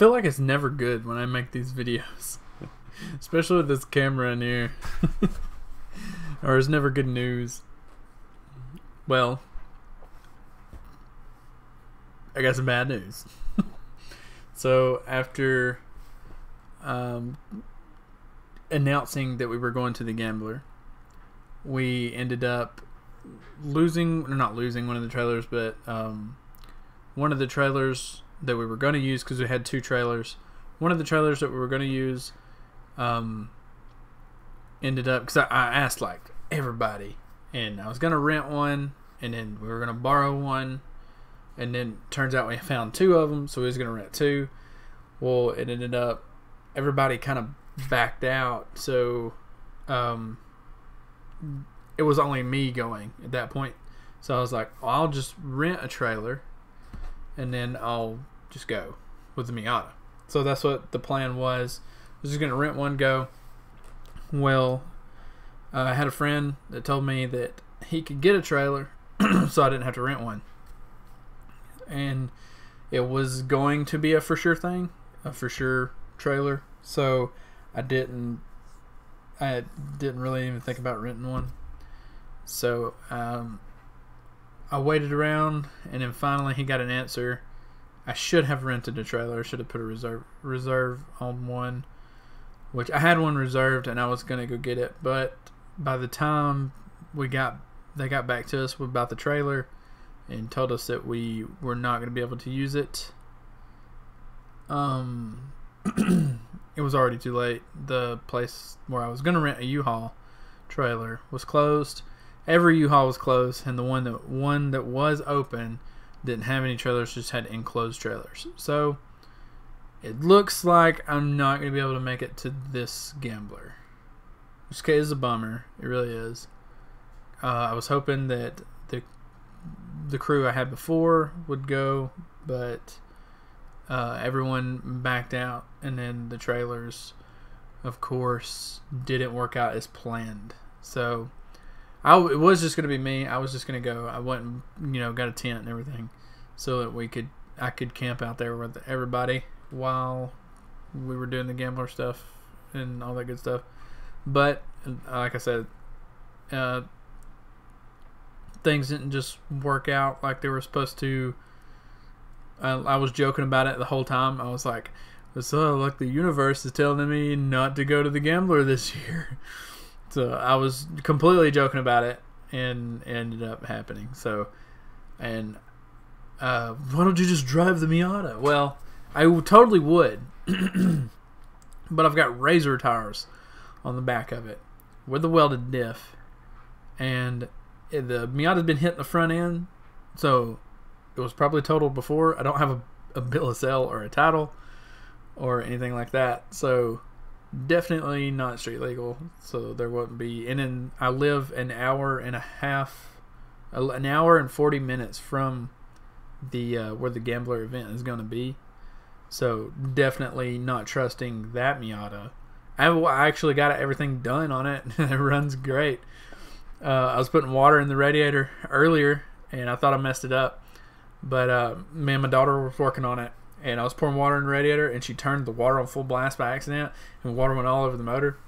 feel like it's never good when I make these videos, especially with this camera in here. or it's never good news. Well, I got some bad news. so after um, announcing that we were going to the Gambler, we ended up losing, or not losing one of the trailers, but um, one of the trailers that we were going to use because we had two trailers. One of the trailers that we were going to use um, ended up because I, I asked like everybody, and I was going to rent one, and then we were going to borrow one, and then turns out we found two of them, so we was going to rent two. Well, it ended up everybody kind of backed out, so um, it was only me going at that point. So I was like, well, I'll just rent a trailer, and then I'll just go with the Miata. So that's what the plan was. I was just gonna rent one, go. Well, uh, I had a friend that told me that he could get a trailer, so I didn't have to rent one. And it was going to be a for sure thing, a for sure trailer. So I didn't, I didn't really even think about renting one. So um, I waited around, and then finally he got an answer. I should have rented a trailer. I should have put a reserve reserve on one, which I had one reserved, and I was gonna go get it. But by the time we got, they got back to us about the trailer, and told us that we were not gonna be able to use it. Um, it was already too late. The place where I was gonna rent a U-Haul trailer was closed every U-Haul was closed, and the one that one that was open didn't have any trailers, just had enclosed trailers. So it looks like I'm not going to be able to make it to this gambler, which is a bummer. It really is. Uh, I was hoping that the the crew I had before would go, but uh, everyone backed out, and then the trailers, of course, didn't work out as planned. So I it was just gonna be me. I was just gonna go. I went and you know got a tent and everything, so that we could I could camp out there with everybody while we were doing the gambler stuff and all that good stuff. But like I said, uh, things didn't just work out like they were supposed to. I, I was joking about it the whole time. I was like, "So, like the universe is telling me not to go to the gambler this year." So I was completely joking about it, and ended up happening. So, and uh, why don't you just drive the Miata? Well, I totally would, but I've got razor tires on the back of it with a welded diff, and the Miata's been hitting the front end, so it was probably totaled before. I don't have a, a bill of sale or a title or anything like that, so definitely not street legal, so there wouldn't be. And then I live an hour and a half, an hour and forty minutes from the uh, where the gambler event is going to be. So definitely not trusting that Miata. I actually got everything done on it. it runs great. Uh, I was putting water in the radiator earlier, and I thought I messed it up. But uh, me and my daughter was working on it, and I was pouring water in the radiator, and she turned the water on full blast by accident, and water went all over the motor.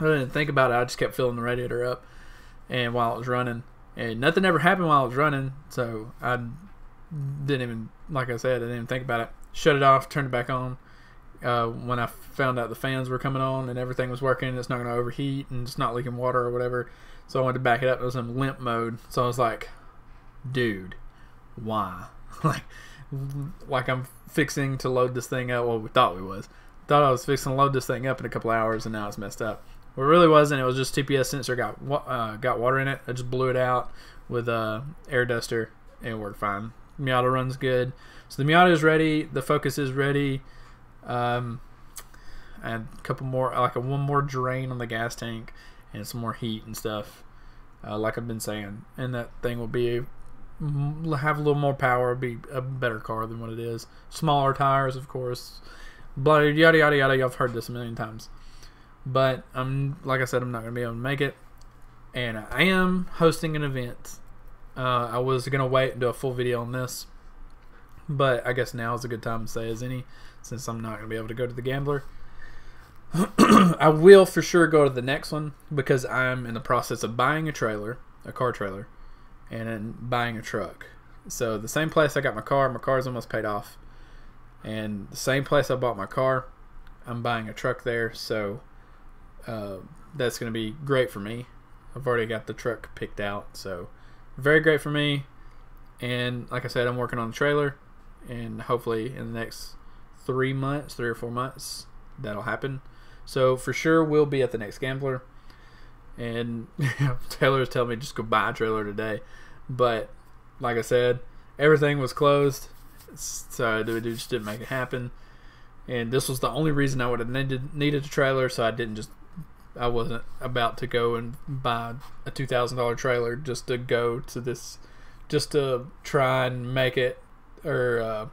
I didn't think about it. I just kept filling the radiator up, and while it was running, and nothing ever happened while it was running, so I didn't even, like I said, I didn't even think about it. Shut it off, turned it back on. Uh, when I found out the fans were coming on and everything was working, it's not going to overheat and it's not leaking water or whatever. So I wanted to back it up. It was in limp mode. So I was like, dude, why? like, like I'm fixing to load this thing up. Well, we thought we was. Thought I was fixing to load this thing up in a couple hours, and now it's messed up. Well, it really wasn't. It was just TPS sensor got uh, got water in it. I just blew it out with a air duster, and it worked fine. Miata runs good. So the Miata is ready. The Focus is ready. Um, and a couple more, like a one more drain on the gas tank, and some more heat and stuff. Uh, like I've been saying, and that thing will be have a little more power, be a better car than what it is. Smaller tires, of course. Blah, yada yada yada. I've heard this a million times, but I'm like I said, I'm not gonna be able to make it, and I am hosting an event. Uh, I was gonna wait and do a full video on this, but I guess now is a good time to say as any. since I'm not to be able to go to the gambler. I will for sure go to the next one because I'm in the process of buying a trailer, a car trailer, and then buying a truck. So the same place I got my car, my car's almost paid off, and the same place I bought my car, I'm buying a truck there. So uh, that's going to be great for me. I've already got the truck picked out, so very great for me. And like I said, I'm working on the trailer, and hopefully in the next three months, three or four months, that'll happen. So for sure, we'll be at the next gambler. And Taylor's telling me just go buy a trailer today, but like I said, everything was closed, so I just didn't make it happen. And this was the only reason I would have needed needed a trailer, so I didn't just I wasn't about to go and buy a two thousand dollar trailer just to go to this, just to try and make it or uh,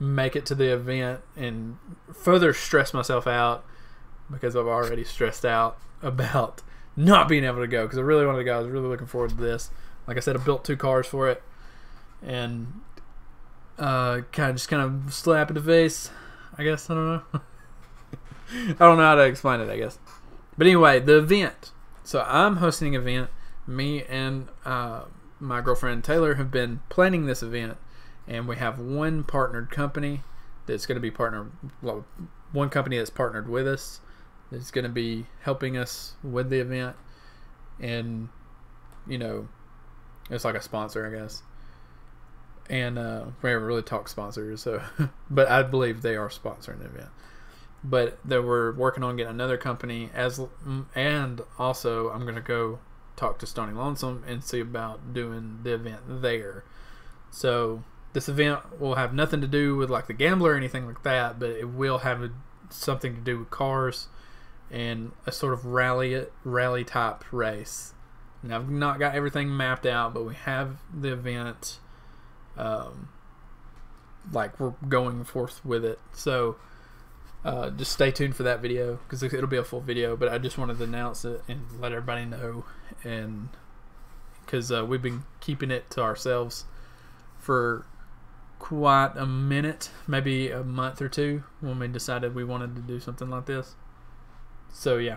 make it to the event and further stress myself out because I've already stressed out about not being able to go because I really wanted to go. I was really looking forward to this. Like I said, I built two cars for it, and uh, kind of just kind of slap in the face. I guess I don't know. I don't know how to explain it. I guess, but anyway, the event. So I'm hosting an event. Me and uh, my girlfriend Taylor have been planning this event, and we have one partnered company that's going to be partnered. Well, one company that's partnered with us that's going to be helping us with the event, and you know, it's like a sponsor, I guess. And uh, we haven't really talked sponsors, so but I believe they are sponsoring the event. But they were working on getting another company as, and also I'm gonna go talk to Stony Lonesome and see about doing the event there. So this event will have nothing to do with like the gambler or anything like that, but it will have a, something to do with cars and a sort of rally rally type race. And I've not got everything mapped out, but we have the event. Um, like we're going forth with it. So uh, just stay tuned for that video because it'll be a full video. But I just wanted to announce it and let everybody know, and because uh, we've been keeping it to ourselves for quite a minute, maybe a month or two, when we decided we wanted to do something like this. So yeah.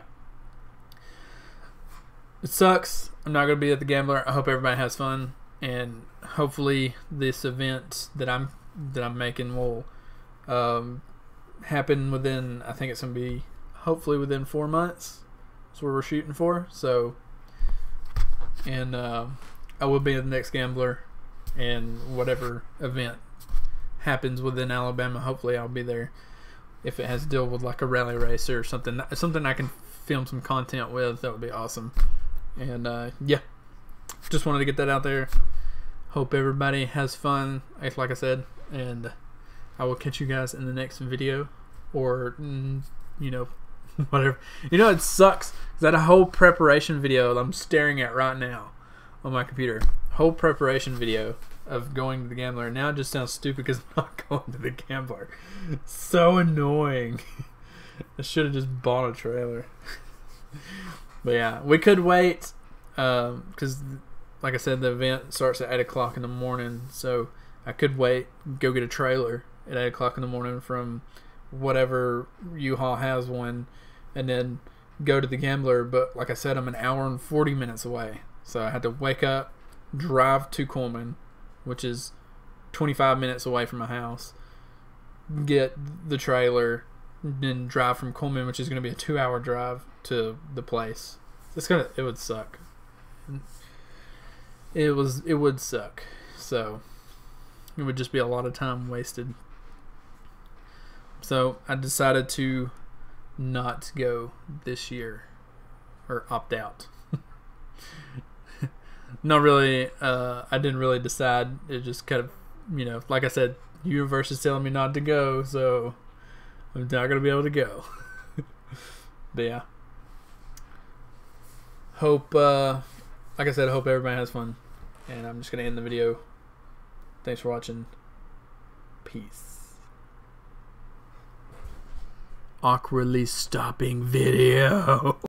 It sucks. I'm not gonna be at the gambler. I hope everybody has fun and hopefully this event that I'm that I'm making will um, happen within I think it's gonna be hopefully within four months. That's what we're shooting for. So and uh, I will be at the next gambler and whatever event happens within Alabama, hopefully I'll be there if it has to deal with like a rally race or something something I can film some content with that would be awesome. And uh, yeah. Just wanted to get that out there. Hope everybody has fun like I said and I will catch you guys in the next video or mm, you know whatever. You know it sucks that a whole preparation video I'm staring at right now on my computer whole preparation video of going to the gambler. And Now it just sounds stupid because I'm not going to the gambler. So annoying. I should have just bought a trailer. but yeah, we could wait because, um, like I said, the event starts at 8 o'clock in the morning. So I could wait, go get a trailer at 8 o'clock in the morning from whatever U-Haul has one, and then go to the gambler. But like I said, I'm an hour and 40 minutes away. So I had to wake up, drive to Cullman, which is 25 minutes away from my house, get the trailer, then drive from Cullman, which is going to be a two hour drive to the place. It's gonna it would suck. It was it would suck. So it would just be a lot of time wasted. So I decided to not go this year or opt out not really. Uh, I didn't really decide. It just kind of, you know, like I said, universe is telling me not to go, so I'm not gonna be able to go. but yeah, hope. Uh, like I said, I hope everybody has fun, and I'm just gonna end the video. Thanks for watching. Peace. Awkwardly stopping video.